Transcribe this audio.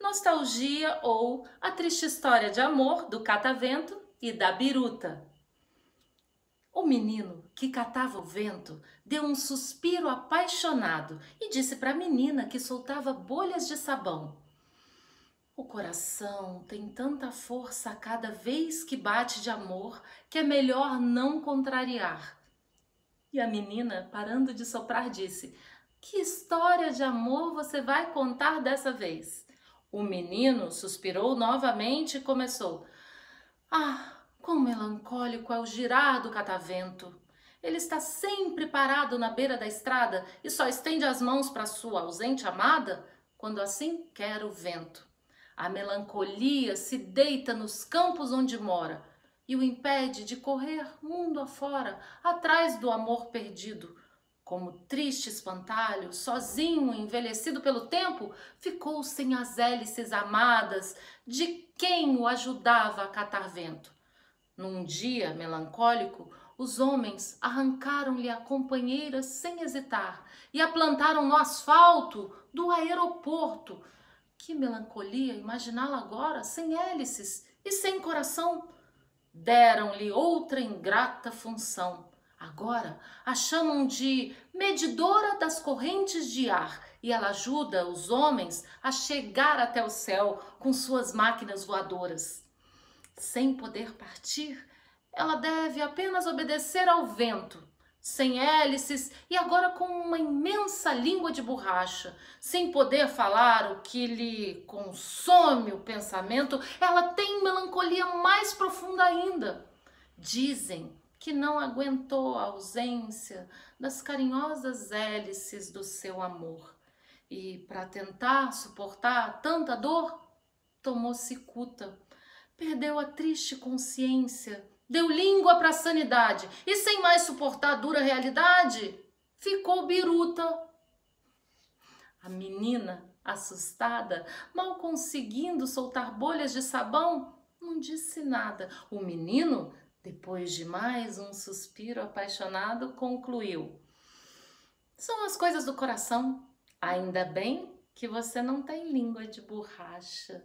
Nostalgia ou A Triste História de Amor do Catavento e da Biruta. O menino que catava o vento deu um suspiro apaixonado e disse para a menina que soltava bolhas de sabão: O coração tem tanta força a cada vez que bate de amor que é melhor não contrariar. E a menina, parando de soprar, disse: Que história de amor você vai contar dessa vez? O menino suspirou novamente e começou: Ah, quão melancólico é o girado catavento! Ele está sempre parado na beira da estrada e só estende as mãos para sua ausente amada quando assim quer o vento. A melancolia se deita nos campos onde mora e o impede de correr mundo afora, atrás do amor perdido como triste espantalho, sozinho, envelhecido pelo tempo, ficou sem as hélices amadas de quem o ajudava a catar vento. Num dia melancólico, os homens arrancaram-lhe a companheira sem hesitar e a plantaram no asfalto do aeroporto. Que melancolia imaginá-la agora sem hélices e sem coração! Deram-lhe outra ingrata função Agora a chamam de medidora das correntes de ar e ela ajuda os homens a chegar até o céu com suas máquinas voadoras. Sem poder partir, ela deve apenas obedecer ao vento, sem hélices e agora com uma imensa língua de borracha, sem poder falar o que lhe consome o pensamento, ela tem melancolia mais profunda ainda. Dizem que não aguentou a ausência das carinhosas hélices do seu amor e, para tentar suportar tanta dor, tomou cicuta, perdeu a triste consciência, deu língua para a sanidade e, sem mais suportar a dura realidade, ficou biruta. A menina, assustada, mal conseguindo soltar bolhas de sabão, não disse nada. O menino depois de mais um suspiro apaixonado, concluiu: São as coisas do coração. Ainda bem que você não tem língua de borracha.